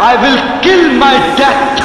I will kill my death.